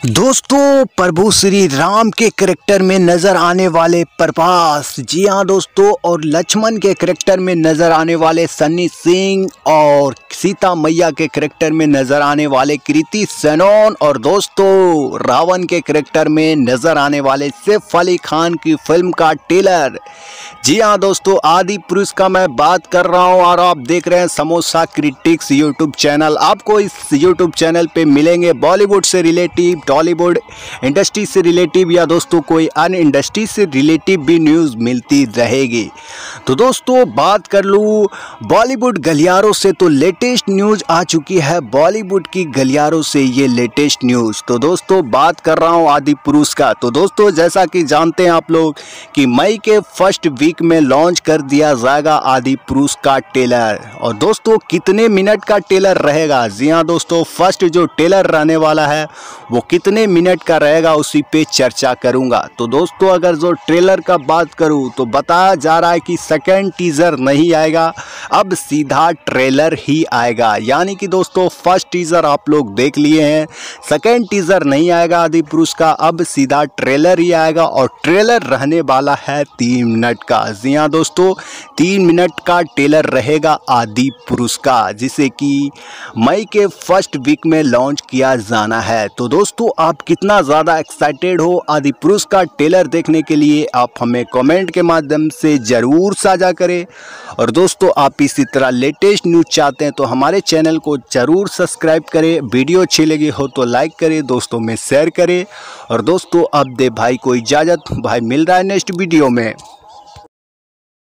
दोस्तों, प्रभु श्री राम के करेक्टर में नज़र आने वाले प्रभास। जी हाँ दोस्तों, और लक्ष्मण के करेक्टर में नज़र आने वाले सन्नी सिंह और सीता मैया के करेक्टर में नज़र आने वाले कृति सेनोन और दोस्तों, रावण के करेक्टर में नज़र आने वाले सैफ अली खान की फ़िल्म का टेलर जी हाँ दोस्तों, आदि पुरुष का मैं बात कर रहा हूँ और आप देख रहे हैं समोसा क्रिटिक्स यूट्यूब चैनल आपको इस यूट्यूब चैनल पे मिलेंगे बॉलीवुड से रिलेटिव टॉलीवुड इंडस्ट्री से रिलेटिव या दोस्तों, कोई अन्य इंडस्ट्री से रिलेटिव भी न्यूज़ मिलती रहेगी। तो दोस्तों, बात कर लूँ बॉलीवुड गलियारों से तो लेटेस्ट न्यूज़ आ चुकी है बॉलीवुड की गलियारों से ये लेटेस्ट न्यूज़। तो दोस्तों, बात कर रहा हूँ आदि पुरुष का। तो दोस्तों, जैसा कि जानते हैं आप लोग कि मई के फ़र्स्ट वीक में लॉन्च कर दिया जाएगा आदि पुरुष का टेलर और दोस्तों, कितने मिनट का टेलर रहेगा? जी हाँ दोस्तों, फ़र्स्ट जो टेलर रहने वाला है, वो कितने मिनट का रहेगा उसी पे चर्चा करूँगा। तो दोस्तों, अगर जो ट्रेलर का बात करूँ तो बताया जा रहा है कि सेकेंड टीज़र नहीं आएगा। अब सीधा ट्रेलर ही आएगा। यानी कि दोस्तों फ़र्स्ट टीज़र आप लोग देख लिए हैं। सेकेंड टीज़र नहीं आएगा आदि पुरुष का। अब सीधा ट्रेलर ही आएगा और ट्रेलर रहने वाला है तीन मिनट का। जी हाँ दोस्तों, तीन मिनट का ट्रेलर रहेगा आदि पुरुष का, जिसे कि मई के फ़र्स्ट वीक में लॉन्च किया जाना है। तो दोस्तों, आप कितना ज़्यादा एक्साइटेड हो आदि पुरुष का ट्रेलर देखने के लिए, आप हमें कमेंट के माध्यम से ज़रूर साझा करें। और दोस्तों, आप इसी तरह लेटेस्ट न्यूज़ चाहते हैं तो हमारे चैनल को ज़रूर सब्सक्राइब करें। वीडियो अच्छी लगी हो तो लाइक करें, दोस्तों में शेयर करें। और दोस्तों, अब दे भाई को इजाज़त। भाई मिल रहा है नेक्स्ट वीडियो में।